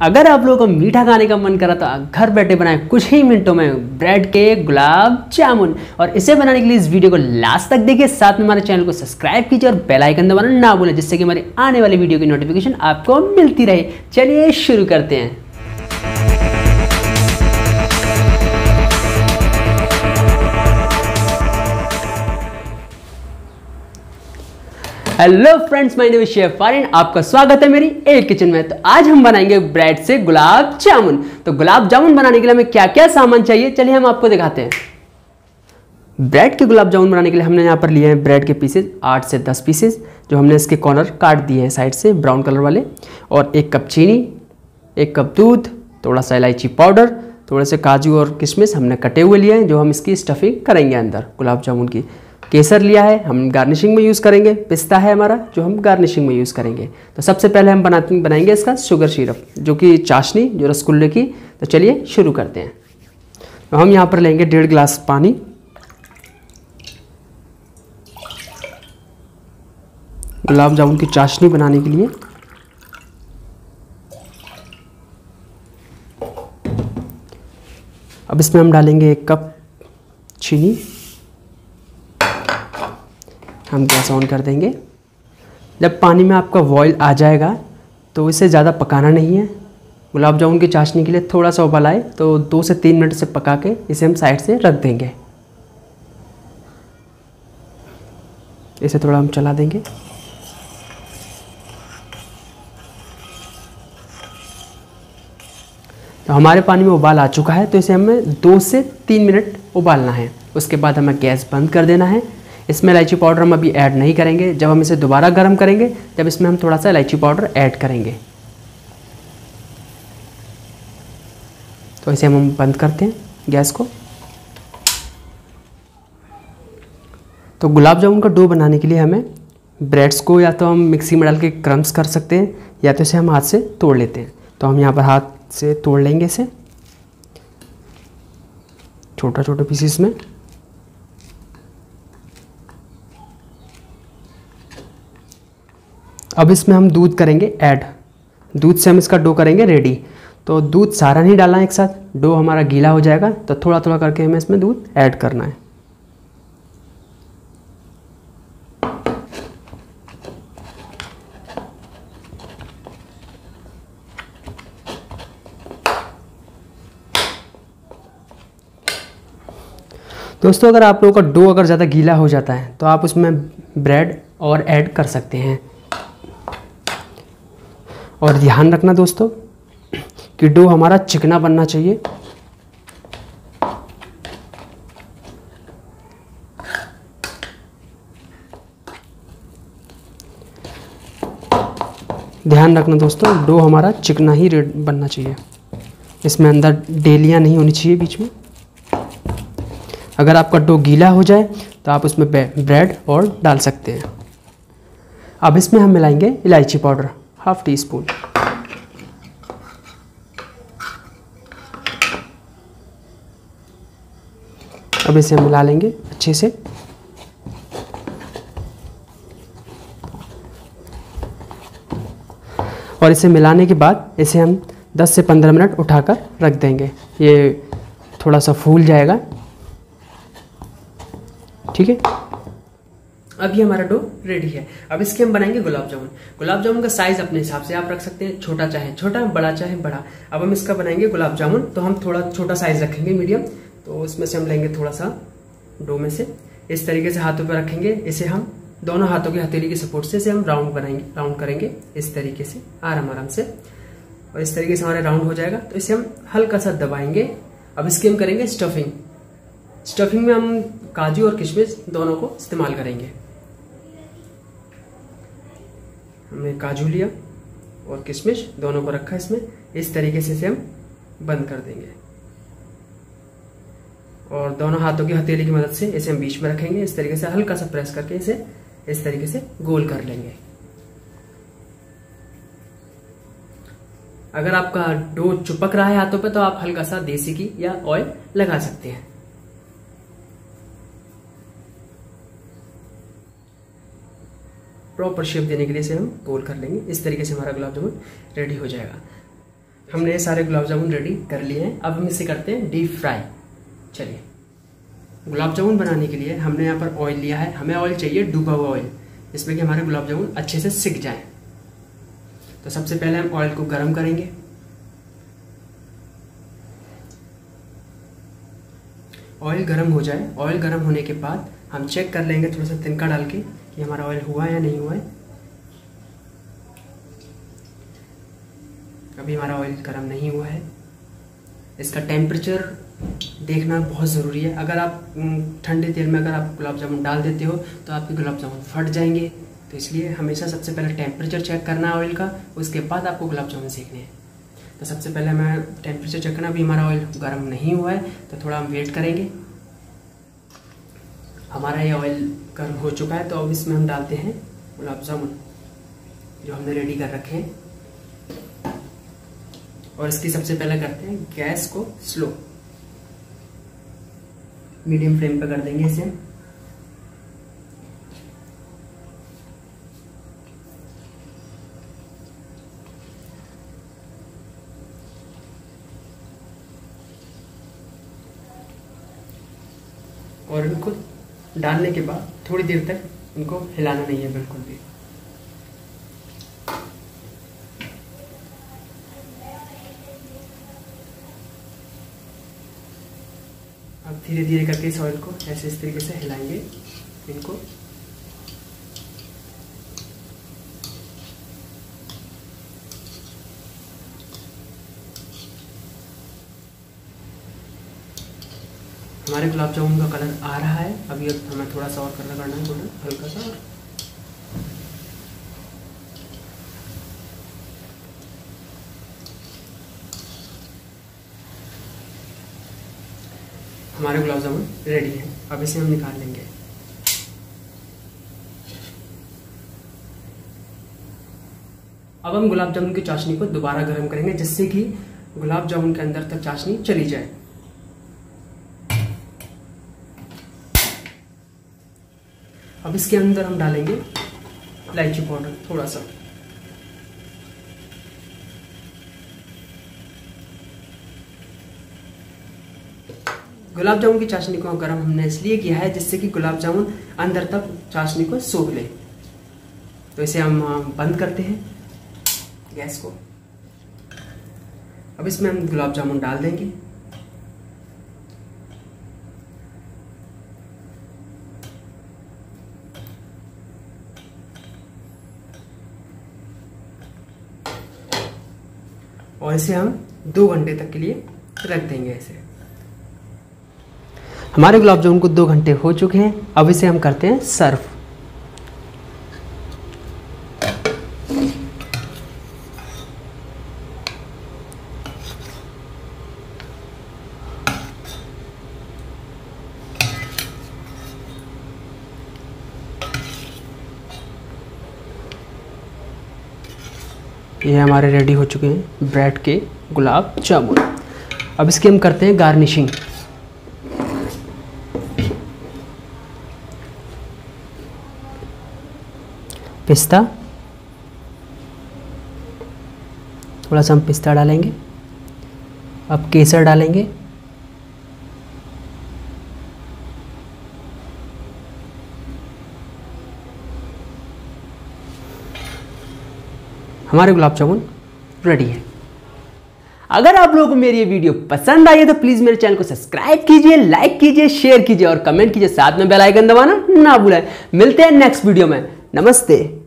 अगर आप लोगों को मीठा खाने का मन करा तो घर बैठे बनाए कुछ ही मिनटों में ब्रेड के गुलाब, जामुन। और इसे बनाने के लिए इस वीडियो को लास्ट तक देखिए। साथ में हमारे चैनल को सब्सक्राइब कीजिए और बेल आइकन दबाना ना भूलें, जिससे कि हमारी आने वाली वीडियो की नोटिफिकेशन आपको मिलती रहे। चलिए शुरू करते हैं। Hello friends my name chef Farin आपका स्वागत है मेरी एक किचन में। तो आज हम बनाएँगे ब्रेड से गुलाब जामुन। तो गुलाब जामुन बनाने के लिए हमें क्या क्या सामान चाहिए? चलिए हम आपको दिखाते हैं। ब्रेड के गुलाब जामुन बनाने के लिए हमने यहाँ पर लिए हैं ब्रेड के पीसेज आठ से दस पीसेज जो हमने इसके कॉर्नर काट दिए हैं साइड से ब्राउन कलर वाले। और एक कप चीनी, एक कप दूध, थोड़ा सा इलायची पाउडर थोड़े से काजू और किशमिश हमने कटे हुए लिए हैं, जो हम इसकी स्टफिंग करेंगे अंदर गुलाब जामुन की। केसर लिया है, हम गार्निशिंग में यूज़ करेंगे। पिस्ता है हमारा, जो हम गार्निशिंग में यूज़ करेंगे। तो सबसे पहले हम बनाते, बनाएँगे इसका शुगर सिरप जो कि चाशनी, जो रसगुल्ले की। तो चलिए शुरू करते हैं। तो हम यहाँ पर लेंगे डेढ़ गिलास पानी। गुलाब जामुन की चाशनी बनाने के लिए। अब इसमें हम डालेंगे एक कप चीनी। हम गैस ऑन कर देंगे। जब पानी में आपका बॉयल आ जाएगा तो इसे ज़्यादा पकाना नहीं है। गुलाब जामुन की चाशनी के लिए थोड़ा सा उबाल आए तो दो से तीन मिनट से पका के इसे हम साइड से रख देंगे। इसे थोड़ा हम चला देंगे। तो हमारे पानी में उबाल आ चुका है तो इसे हमें दो से तीन मिनट उबालना है। उसके बाद हमें गैस बंद कर देना है। इसमें इलायची पाउडर हम अभी ऐड नहीं करेंगे। जब हम इसे दोबारा गर्म करेंगे जब इसमें हम थोड़ा सा इलायची पाउडर ऐड करेंगे। तो इसे हम बंद करते हैं गैस को। तो गुलाब जामुन का डो बनाने के लिए हमें ब्रेड्स को या तो हम मिक्सी में डाल के क्रम्स कर सकते हैं, या तो इसे हम हाथ से तोड़ लेते हैं। तो हम यहाँ पर हाथ से तोड़ लेंगे इसे। छोटा छोटा पीसीस में। अब इसमें हम दूध करेंगे ऐड दूध से हम इसका डो करेंगे रेडी तो दूध सारा नहीं डालना एक साथ. डो हमारा गीला हो जाएगा तो थोड़ा थोड़ा करके हमें इसमें दूध ऐड करना है. दोस्तों, अगर आप लोगों का डो अगर ज़्यादा गीला हो जाता है तो आप उसमें ब्रेड और ऐड कर सकते हैं. और ध्यान रखना दोस्तों, कि डो हमारा चिकना बनना चाहिए। ध्यान रखना दोस्तों, डो हमारा चिकना ही रेड बनना चाहिए। इसमें अंदर डेलियाँ नहीं होनी चाहिए बीच में। अगर आपका डो गीला हो जाए तो आप उसमें ब्रेड और डाल सकते हैं। अब इसमें हम मिलाएँगे इलायची पाउडर। हाफ़ टी स्पून अब इसे हम मिला लेंगे अच्छे से। और इसे मिलाने के बाद इसे हम 10 से 15 मिनट उठाकर रख देंगे। ये थोड़ा सा फूल जाएगा। ठीक है? ये हमारा डो रेडी है। अब इसके हम बनाएँगे गुलाब जामुन। गुलाब जामुन का साइज़ अपने हिसाब से आप रख सकते हैं। छोटा चाहे छोटा, बड़ा चाहे बड़ा। अब हम इसका बनाएँगे गुलाब जामुन। तो हम थोड़ा छोटा साइज़ रखेंगे मीडियम तो उसमें से हम लेंगे थोड़ा सा डो में से। इस तरीके से हाथों पर रखेंगे। इसे हम दोनों हाथों की हथेली की सपोर्ट से इसे हम राउंड बनाएँगे राउंड करेंगे इस तरीके से आराम आराम से। और इस तरीके से हमारे राउंड हो जाएगा। तो इसे हम हल्का सा दबाएँगे। अब इसकी हम करेंगे स्टफिंग स्टफिंग में हम काजू और किशमिश दोनों को इस्तेमाल करेंगे। हमने काजू लिया और किशमिश दोनों को रखा इसमें। इस तरीके से इसे हम बंद कर देंगे। और दोनों हाथों की हथेली की मदद से इसे हम बीच में रखेंगे। इस तरीके से हल्का सा प्रेस करके इसे इस तरीके से गोल कर लेंगे। अगर आपका डो चुपक रहा है हाथों पे तो आप हल्का सा देसी घी या ऑयल लगा सकते हैं। प्रॉपर शेप देने के लिए इसे हम गोल कर लेंगे। इस तरीके से हमारा गुलाब जामुन रेडी हो जाएगा। हमने ये सारे गुलाब जामुन रेडी कर लिए हैं। अब हम इसे करते हैं डीप फ्राई चलिए। गुलाब जामुन बनाने के लिए हमने यहाँ पर ऑयल लिया है। हमें ऑयल चाहिए डूबा हुआ ऑयल जिसमें कि हमारे गुलाब जामुन अच्छे से सिक जाए। तो सबसे पहले हम ऑयल को गर्म करेंगे। ऑयल गर्म हो जाए। ऑयल गर्म होने के बाद हम चेक कर लेंगे थोड़ा सा तिनका डाल के। कि हमारा ऑयल हुआ या नहीं हुआ है। अभी हमारा ऑयल गर्म नहीं हुआ है। इसका टेम्परेचर देखना बहुत ज़रूरी है। अगर आप ठंडे तेल में अगर आप गुलाब जामुन डाल देते हो तो आपके गुलाब जामुन फट जाएँगे। तो इसलिए हमेशा सबसे पहले टेम्परेचर चेक करना है ऑयल का, उसके बाद आपको गुलाब जामुन सीखने हैं। तो सबसे पहले मैं टेम्परेचर चेक करना, अभी हमारा ऑयल गर्म नहीं हुआ है तो थोड़ा हम वेट करेंगे। हमारा ये ऑयल गर्म हो चुका है तो अब इसमें हम डालते हैं गुलाब जामुन, जो हमने रेडी कर रखे हैं। और इसकी सबसे पहले करते हैं गैस को स्लो मीडियम फ्लेम पर कर देंगे इसे। और इनको डालने के बाद थोड़ी देर तक इनको हिलाना नहीं है बिल्कुल भी। अब धीरे धीरे करके इस ऑयल को ऐसे इस तरीके से हिलाएँगे, इनको। हमारे गुलाब जामुन का कलर आ रहा है। अभी हमें थोड़ा सा और कलर करना है थोड़ा हल्का सा हमारे गुलाब जामुन रेडी है। अब इसे हम निकाल लेंगे। अब हम गुलाब जामुन की चाशनी को दोबारा गर्म करेंगे, जिससे कि गुलाब जामुन के अंदर तक चाशनी चली जाए। अब इसके अंदर हम डालेंगे इलायची पाउडर, थोड़ा सा। गुलाब जामुन की चाशनी को गर्म हमने इसलिए किया है जिससे कि गुलाब जामुन अंदर तक चाशनी को सूख ले। तो इसे हम बंद करते हैं गैस को। अब इसमें हम गुलाब जामुन डाल देंगे। और इसे हम दो घंटे तक के लिए रख देंगे ऐसे। हमारे गुलाब जामुन को दो घंटे हो चुके हैं, अब इसे हम करते हैं सर्व। ये हमारे रेडी हो चुके हैं ब्रेड के गुलाब जामुन। अब इसकी हम करते हैं गार्निशिंग पिस्ता। थोड़ा सा हम पिस्ता डालेंगे। अब केसर डालेंगे। हमारे गुलाब जामुन रेडी है। अगर आप लोगों को मेरी ये वीडियो पसंद आई है तो प्लीज़ मेरे चैनल को सब्सक्राइब कीजिए लाइक कीजिए शेयर कीजिए और कमेंट कीजिए। साथ में बेल आइकन दबाना ना भूलें। मिलते हैं नेक्स्ट वीडियो में। नमस्ते।